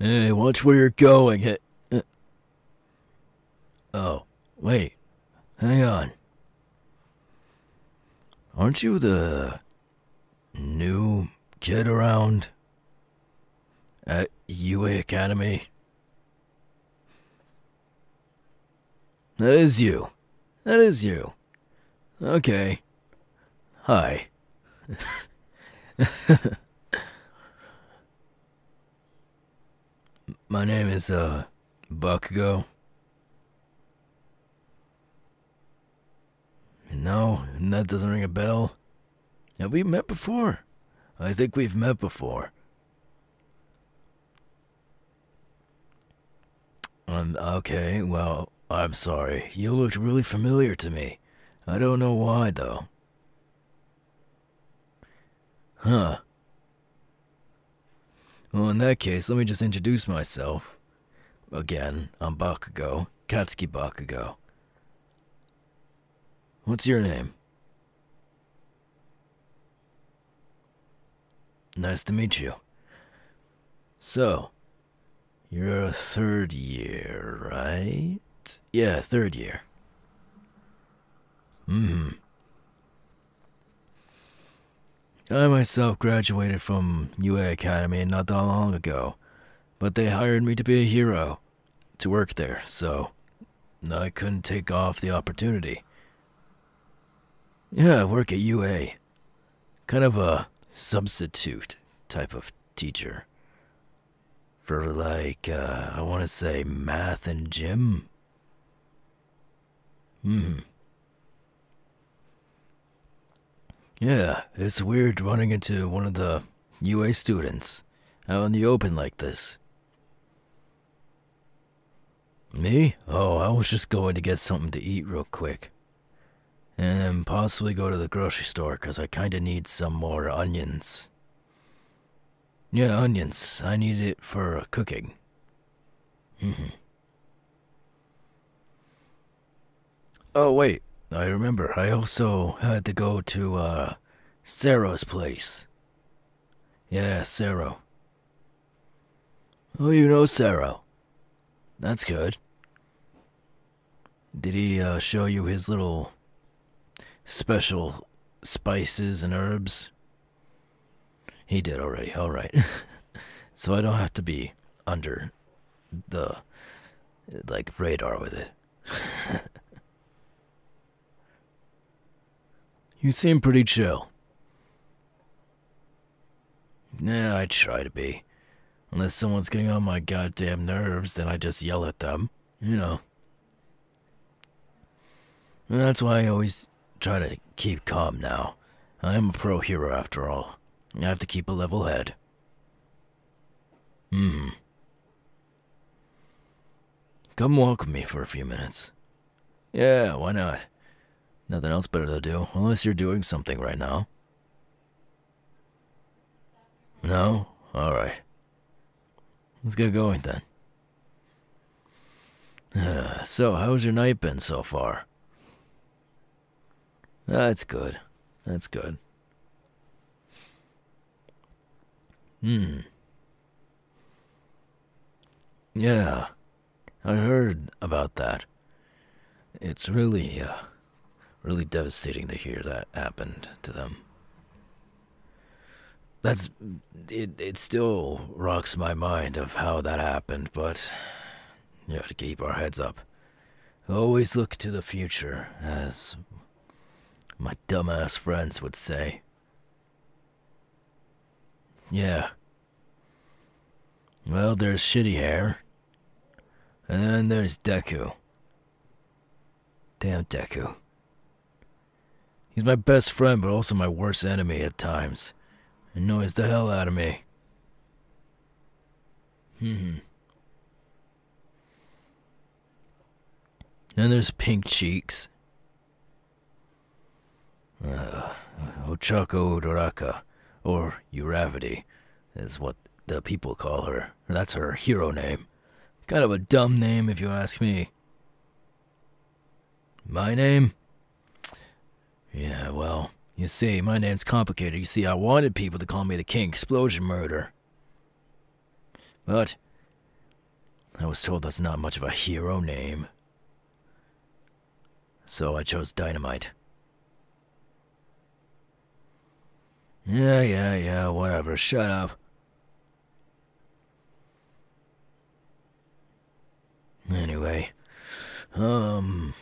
Hey, watch where you're going. Hey, uh, oh, wait. Hang on. Aren't you the new kid around at UA Academy? That is you. That is you. Okay. Hi. My name is, uh, Bakugo. No, that doesn't ring a bell. Have we met before? I think we've met before. Um, okay, well, I'm sorry. You looked really familiar to me. I don't know why, though. Huh. Well, in that case, let me just introduce myself. Again, I'm Bakugo, Katsuki Bakugo. What's your name? Nice to meet you. So, you're a third year, right? Yeah, third year. Hmm. I myself graduated from UA Academy not that long ago, but they hired me to be a hero to work there, so I couldn't take off the opportunity. Yeah, I work at UA. Kind of a substitute type of teacher. For like, uh, I want to say math and gym. Hmm. Yeah, it's weird running into one of the UA students out in the open like this. Me? Oh, I was just going to get something to eat real quick. And possibly go to the grocery store because I kinda need some more onions. Yeah, onions. I need it for cooking. Mm -hmm. Oh, wait. I remember. I also had to go to, uh, Sero's place. Yeah, Sero. Oh, you know Sero. That's good. Did he, uh, show you his little special spices and herbs? He did already, alright. so I don't have to be under the, like, radar with it. You seem pretty chill. Yeah, I try to be. Unless someone's getting on my goddamn nerves, then I just yell at them. You know. And that's why I always try to keep calm now. I am a pro hero after all. I have to keep a level head. Hmm. Come walk with me for a few minutes. Yeah, why not? Nothing else better to do, unless you're doing something right now. No? Alright. Let's get going then. So, how's your night been so far? That's good. That's good. Hmm. Yeah, I heard about that. It's really, uh, really devastating to hear that happened to them. That's it. It still rocks my mind of how that happened, but you have to keep our heads up. Always look to the future, as my dumbass friends would say. Yeah. Well, there's Shitty Hair. And then there's Deku. Damn Deku. He's my best friend, but also my worst enemy at times. Annoys the hell out of me. Hmm. Then there's Pink Cheeks. Uh, Ochako Uraraka, or Uravity, is what the people call her. That's her hero name. Kind of a dumb name, if you ask me. My name? Yeah, well, you see, my name's complicated. You see, I wanted people to call me the King Explosion Murder. But I was told that's not much of a hero name. So I chose Dynamite. Yeah, yeah, yeah, whatever. Shut up. Anyway, um.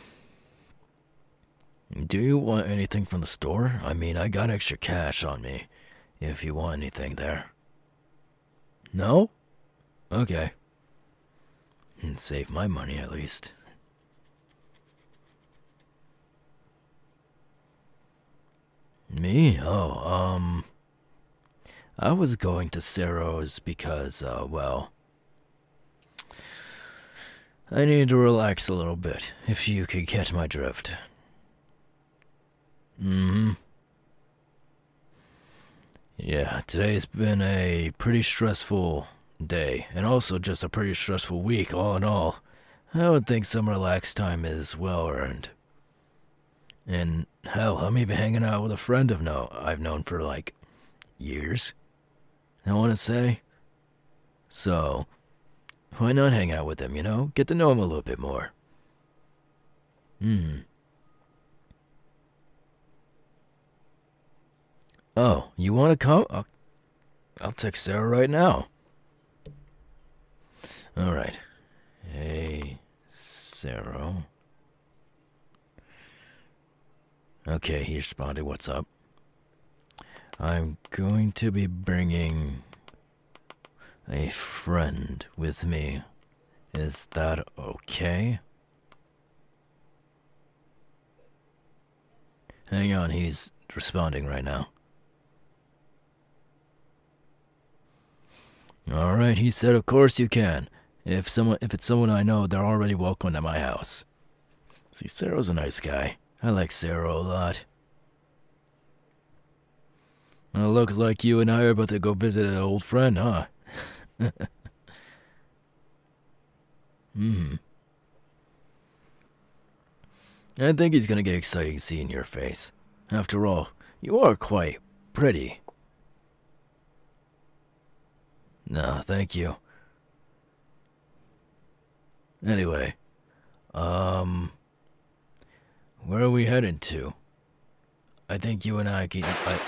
Do you want anything from the store? I mean, I got extra cash on me. If you want anything there. No? Okay. And save my money at least. Me? Oh, um. I was going to Sero's because, uh, well. I need to relax a little bit, if you could get my drift. Mm hmm. Yeah, today's been a pretty stressful day, and also just a pretty stressful week, all in all. I would think some relaxed time is well earned. And hell, I'm even hanging out with a friend of no I've known for like years. I want to say. So, why not hang out with him, you know? Get to know him a little bit more. Hmm. Oh, you want to come? I'll, I'll text Sero right now. All right. Hey, Sero. Okay, he responded, What's up? I'm going to be bringing a friend with me. Is that okay? Hang on, he's responding right now. All right, he said, "Of course you can. If someone, if it's someone I know, they're already welcome to my house." See, Sero's a nice guy. I like Sero a lot. Well, looks like you and I are about to go visit an old friend, huh? hmm. I think he's gonna get excited seeing your face. After all, you are quite pretty. No, thank you. Anyway, um, where are we heading to? I think you and I can. I,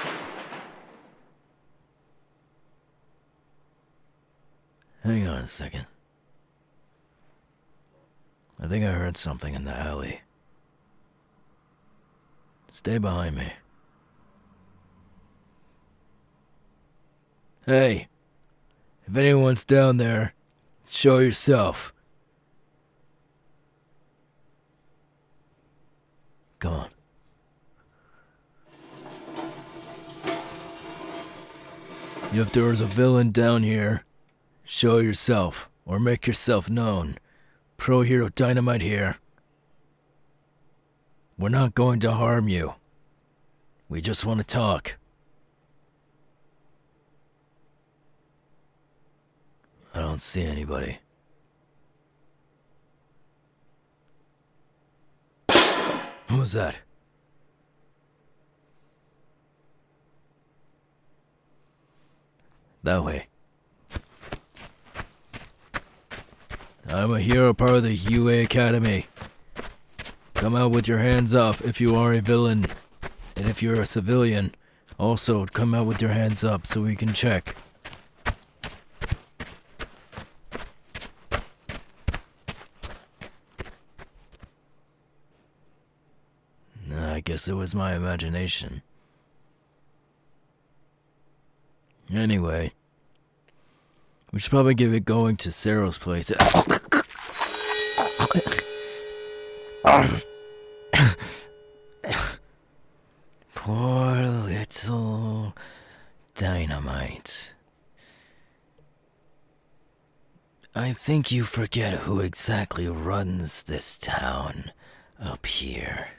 hang on a second. I think I heard something in the alley. Stay behind me. Hey, if anyone's down there, show yourself. Come on. If there was a villain down here, show yourself or make yourself known. Pro Hero Dynamite here. We're not going to harm you. We just want to talk. I don't see anybody. What was that? That way. I'm a hero part of the UA Academy. Come out with your hands up if you are a villain. And if you're a civilian, also come out with your hands up so we can check. I guess it was my imagination. Anyway, we should probably give it going to Sero's place. Poor little dynamite. I think you forget who exactly runs this town up here.